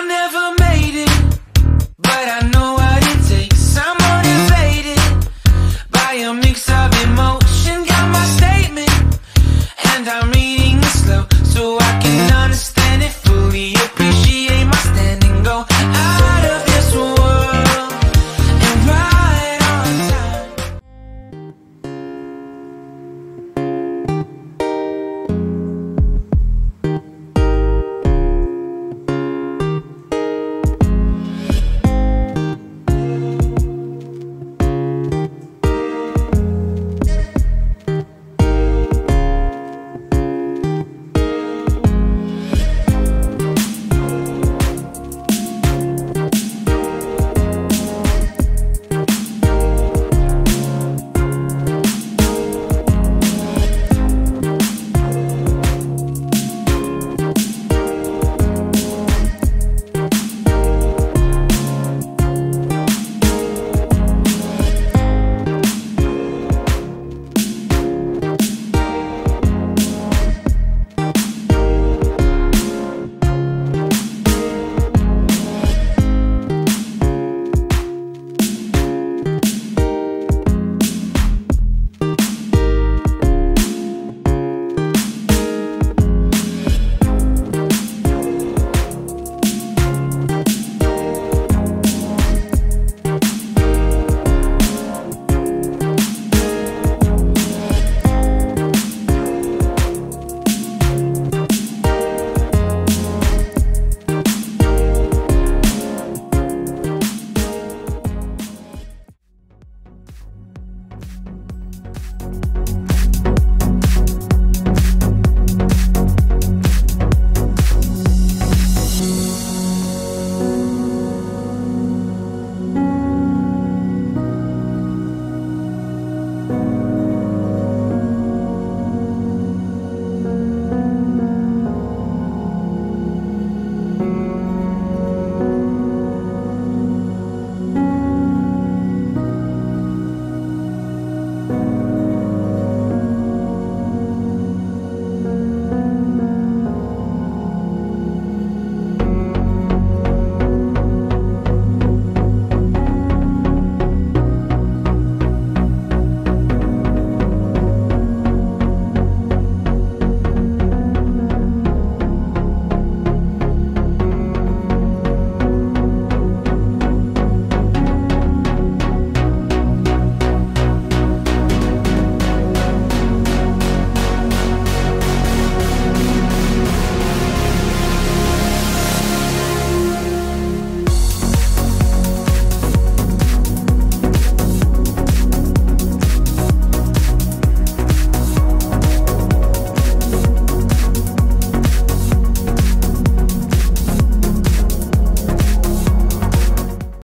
I never